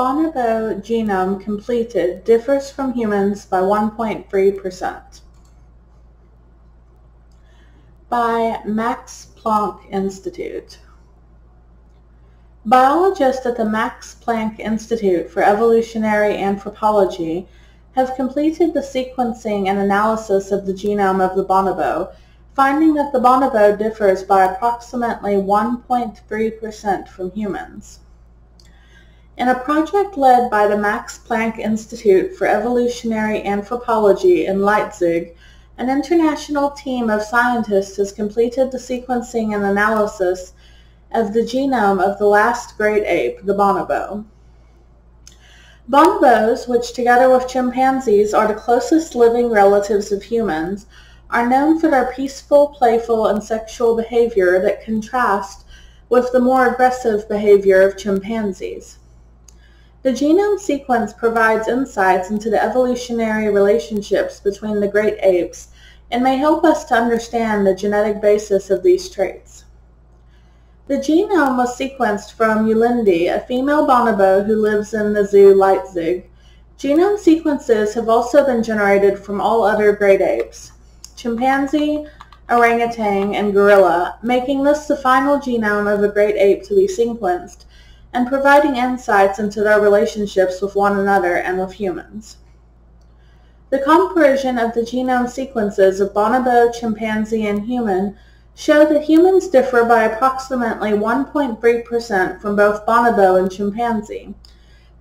bonobo genome completed differs from humans by 1.3%. By Max Planck Institute. Biologists at the Max Planck Institute for Evolutionary Anthropology have completed the sequencing and analysis of the genome of the bonobo, finding that the bonobo differs by approximately 1.3% from humans. In a project led by the Max Planck Institute for Evolutionary Anthropology in Leipzig, an international team of scientists has completed the sequencing and analysis of the genome of the last great ape, the bonobo. Bonobos, which together with chimpanzees are the closest living relatives of humans, are known for their peaceful, playful, and sexual behavior that contrast with the more aggressive behavior of chimpanzees. The genome sequence provides insights into the evolutionary relationships between the great apes and may help us to understand the genetic basis of these traits. The genome was sequenced from Ulindi, a female bonobo who lives in the zoo Leipzig. Genome sequences have also been generated from all other great apes, chimpanzee, orangutan, and gorilla, making this the final genome of a great ape to be sequenced and providing insights into their relationships with one another and with humans. The comparison of the genome sequences of bonobo, chimpanzee, and human show that humans differ by approximately 1.3% from both bonobo and chimpanzee.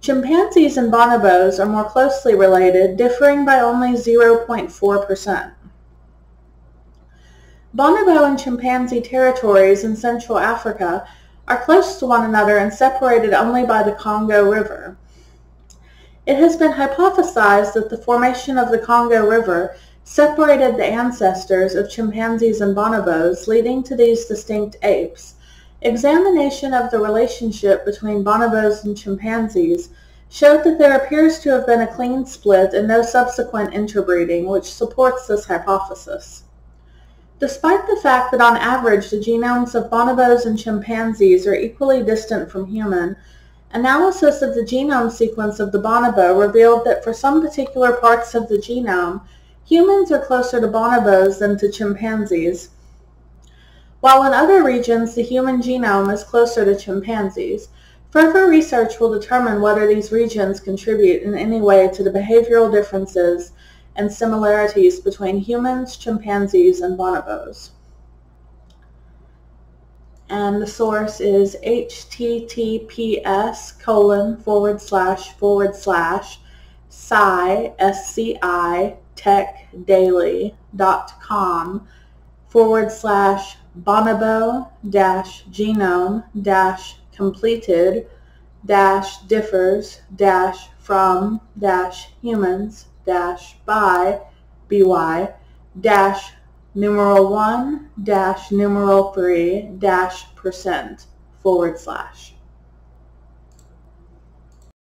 Chimpanzees and bonobos are more closely related, differing by only 0.4%. Bonobo and chimpanzee territories in Central Africa are close to one another and separated only by the Congo River. It has been hypothesized that the formation of the Congo River separated the ancestors of chimpanzees and bonobos, leading to these distinct apes. Examination of the relationship between bonobos and chimpanzees showed that there appears to have been a clean split and no subsequent interbreeding, which supports this hypothesis. Despite the fact that on average the genomes of bonobos and chimpanzees are equally distant from human, analysis of the genome sequence of the bonobo revealed that for some particular parts of the genome, humans are closer to bonobos than to chimpanzees, while in other regions the human genome is closer to chimpanzees. Further research will determine whether these regions contribute in any way to the behavioral differences and similarities between humans, chimpanzees, and bonobos. And the source is https colon forward slash forward slash sci, S-C-I, techdaily.com forward slash bonobo dash genome dash completed dash differs dash from dash humans dash by by dash numeral 1 dash numeral 3 dash percent forward slash.